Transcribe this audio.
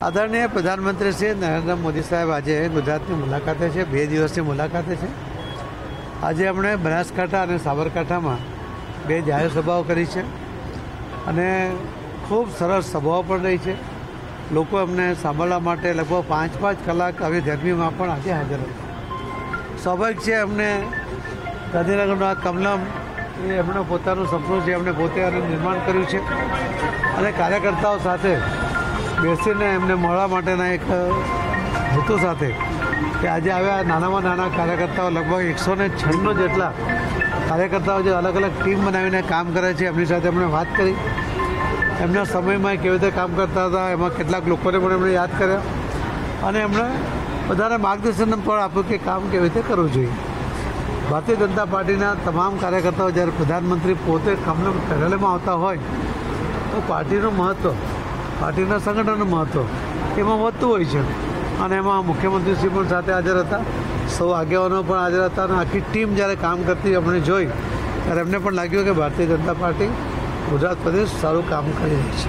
આદરણીય પ્રધાનમંત્રી શ્રી નરેન્દ્ર મોદી સાહેબ, આજે ગુજરાતની મુલાકાતે છે. બે દિવસની મુલાકાતે છે. આજે એમણે બનાસકાંઠા અને સાબરકાંઠામાં બે જાહેર સભાઓ કરી છે અને ખૂબ સરસ સભાઓ પણ રહી છે. લોકો એમને સાંભળવા માટે લગભગ પાંચ પાંચ કલાક આવી ગરમીમાં પણ આજે હાજર હતા સ્વાભાવિક છે એમને ગાંધીનગરના કમલમ એ એમણે પોતાનું સપનું છે એમણે પોતે આનું નિર્માણ કર્યું છે અને કાર્યકર્તાઓ સાથે બેસીને એમને મળવા માટેના એક હેતુ સાથે કે આજે આવ્યા નાનામાં નાના કાર્યકર્તાઓ લગભગ એકસો ને છન્નું જેટલા કાર્યકર્તાઓ જે અલગ અલગ ટીમ બનાવીને કામ કરે છે, એમની સાથે એમણે વાત કરી. એમના સમયમાં કેવી રીતે કામ કરતા હતા, એમાં કેટલાક લોકોને પણ એમણે યાદ કર્યા અને એમણે બધાને માર્ગદર્શન પણ આપ્યું કે કામ કેવી રીતે કરવું જોઈએ. ભારતીય જનતા પાર્ટીના તમામ કાર્યકર્તાઓ જ્યારે પ્રધાનમંત્રી પોતે કમલમ કાર્યાલયમાં આવતા હોય, તો પાર્ટીનું મહત્ત્વ પાર્ટીના સંગઠનનું મહત્ત્વ એમાં વધતું હોય છે. અને એમાં મુખ્યમંત્રીશ્રી પણ સાથે હાજર હતા. સૌ આગેવાનો પણ હાજર હતા અને આખી ટીમ જ્યારે કામ કરતી અમને જોઈ, ત્યારે એમને પણ લાગ્યું કે ભારતીય જનતા પાર્ટી ગુજરાત પ્રદેશ સારું કામ કરી રહી છે.